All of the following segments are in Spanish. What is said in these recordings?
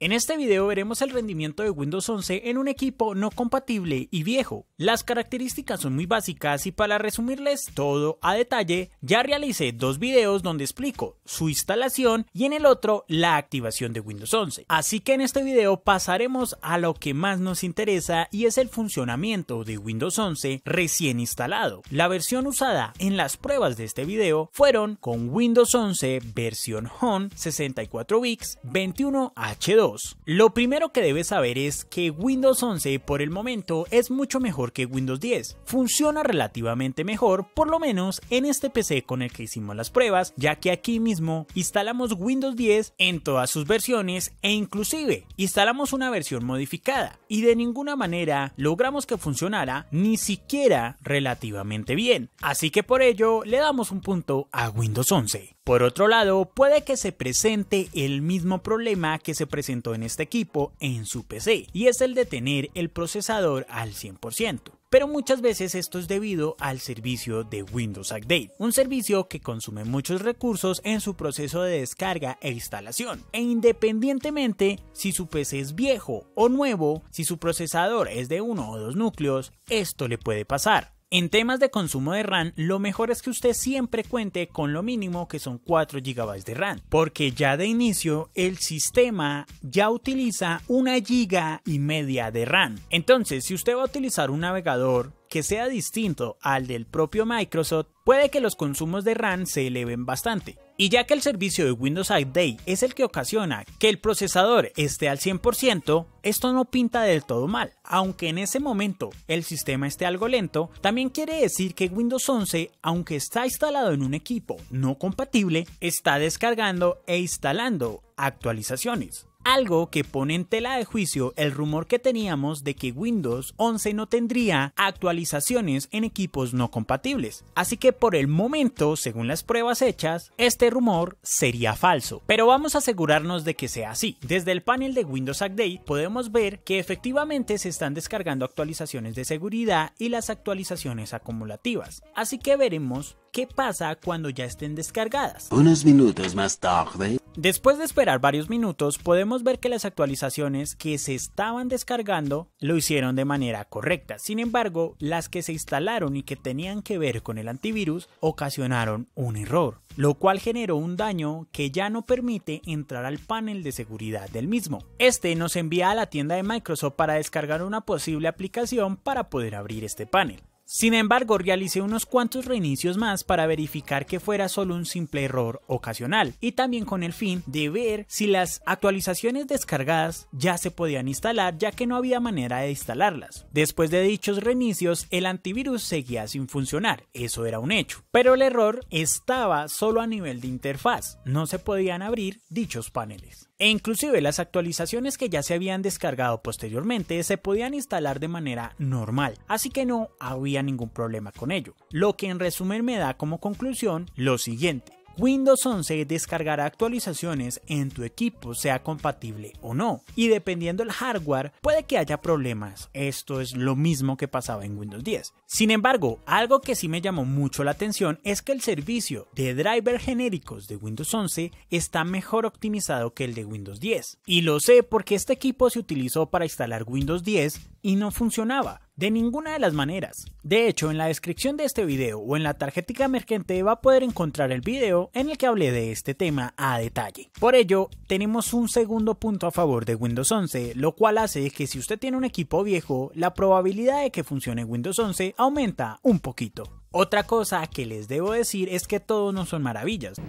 En este video veremos el rendimiento de Windows 11 en un equipo no compatible y viejo. Las características son muy básicas y para resumirles todo a detalle, ya realicé dos videos donde explico su instalación y en el otro la activación de Windows 11. Así que en este video pasaremos a lo que más nos interesa y es el funcionamiento de Windows 11 recién instalado. La versión usada en las pruebas de este video fueron con Windows 11 versión Home 64 bits 21H2 lo primero que debes saber es que Windows 11 por el momento es mucho mejor que Windows 10. Funciona relativamente mejor, por lo menos en este PC con el que hicimos las pruebas, ya que aquí mismo instalamos Windows 10 en todas sus versiones e inclusive instalamos una versión modificada y de ninguna manera logramos que funcionara ni siquiera relativamente bien. Así que por ello le damos un punto a Windows 11. Por otro lado, puede que se presente el mismo problema que se presentó en este equipo en su PC, y es el de tener el procesador al 100% pero muchas veces esto es debido al servicio de Windows Update, un servicio que consume muchos recursos en su proceso de descarga e instalación. E independientemente si su PC es viejo o nuevo, si su procesador es de uno o dos núcleos, esto le puede pasar. En temas de consumo de RAM, lo mejor es que usted siempre cuente con lo mínimo que son 4 GB de RAM, porque ya de inicio el sistema ya utiliza una giga y media de RAM. Entonces, si usted va a utilizar un navegador que sea distinto al del propio Microsoft, puede que los consumos de RAM se eleven bastante. Y ya que el servicio de Windows Update es el que ocasiona que el procesador esté al 100%, esto no pinta del todo mal. Aunque en ese momento el sistema esté algo lento, también quiere decir que Windows 11, aunque está instalado en un equipo no compatible, está descargando e instalando actualizaciones algo que pone en tela de juicio el rumor que teníamos de que Windows 11 no tendría actualizaciones en equipos no compatibles. Así que por el momento, según las pruebas hechas, este rumor sería falso. Pero vamos a asegurarnos de que sea así. Desde el panel de Windows Update podemos ver que efectivamente se están descargando actualizaciones de seguridad y las actualizaciones acumulativas. Así que veremos qué pasa cuando ya estén descargadas. Unos minutos más tarde. Después de esperar varios minutos, podemos ver que las actualizaciones que se estaban descargando lo hicieron de manera correcta. Sin embargo, las que se instalaron y que tenían que ver con el antivirus ocasionaron un error, lo cual generó un daño que ya no permite entrar al panel de seguridad del mismo. Este nos envía a la tienda de Microsoft para descargar una posible aplicación para poder abrir este panel. Sin embargo, realicé unos cuantos reinicios más para verificar que fuera solo un simple error ocasional y también con el fin de ver si las actualizaciones descargadas ya se podían instalar ya que no había manera de instalarlas. Después de dichos reinicios, el antivirus seguía sin funcionar, eso era un hecho, pero el error estaba solo a nivel de interfaz, no se podían abrir dichos paneles. E inclusive las actualizaciones que ya se habían descargado posteriormente se podían instalar de manera normal, así que no había ningún problema con ello. Lo que en resumen me da como conclusión lo siguiente. Windows 11 descargará actualizaciones en tu equipo, sea compatible o no, y dependiendo del hardware puede que haya problemas. Esto es lo mismo que pasaba en Windows 10. Sin embargo, algo que sí me llamó mucho la atención es que el servicio de drivers genéricos de Windows 11 está mejor optimizado que el de Windows 10. Y lo sé porque este equipo se utilizó para instalar Windows 10 y no funcionaba. De ninguna de las maneras. De hecho, en la descripción de este video o en la tarjetica emergente va a poder encontrar el video en el que hablé de este tema a detalle. Por ello, tenemos un segundo punto a favor de Windows 11, lo cual hace que si usted tiene un equipo viejo, la probabilidad de que funcione Windows 11 aumenta un poquito. Otra cosa que les debo decir es que todos no son maravillas.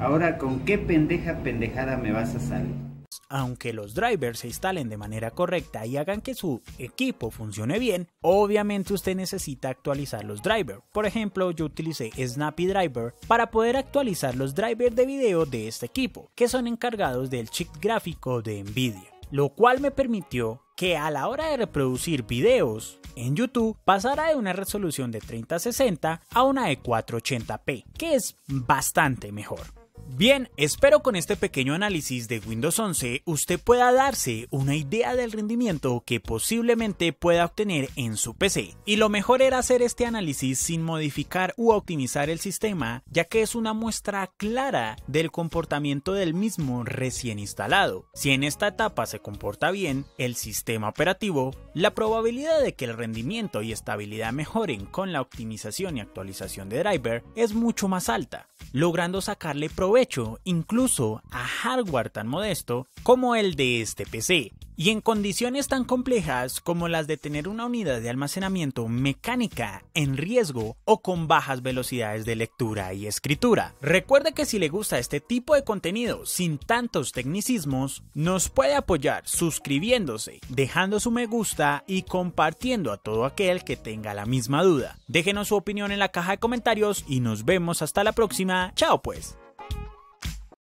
Ahora, ¿con qué pendeja pendejada me vas a salir? Aunque los drivers se instalen de manera correcta y hagan que su equipo funcione bien, obviamente usted necesita actualizar los drivers. Por ejemplo, yo utilicé Snappy Driver para poder actualizar los drivers de video de este equipo, que son encargados del chip gráfico de Nvidia, lo cual me permitió que a la hora de reproducir videos en YouTube pasara de una resolución de 3060 a una de 480p, que es bastante mejor. Bien, espero con este pequeño análisis de Windows 11 usted pueda darse una idea del rendimiento que posiblemente pueda obtener en su PC. Y lo mejor era hacer este análisis sin modificar u optimizar el sistema, ya que es una muestra clara del comportamiento del mismo recién instalado. Si en esta etapa se comporta bien el sistema operativo, la probabilidad de que el rendimiento y estabilidad mejoren con la optimización y actualización de driver es mucho más alta, logrando sacarle provecho incluso a hardware tan modesto como el de este PC, y en condiciones tan complejas como las de tener una unidad de almacenamiento mecánica en riesgo o con bajas velocidades de lectura y escritura. Recuerde que si le gusta este tipo de contenido sin tantos tecnicismos, nos puede apoyar suscribiéndose, dejando su me gusta y compartiendo a todo aquel que tenga la misma duda. Déjenos su opinión en la caja de comentarios y nos vemos hasta la próxima. Chao pues.